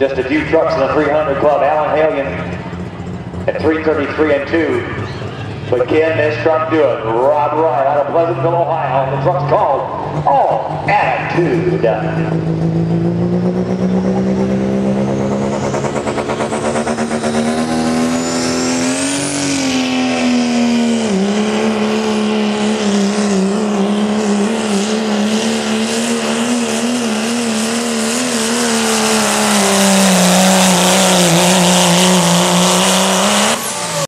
Just a few trucks in the 300 club. Alan Halion at 333 and 2. But can this truck do it? Rob Wright out of Pleasantville, Ohio. The truck's called All Attitude.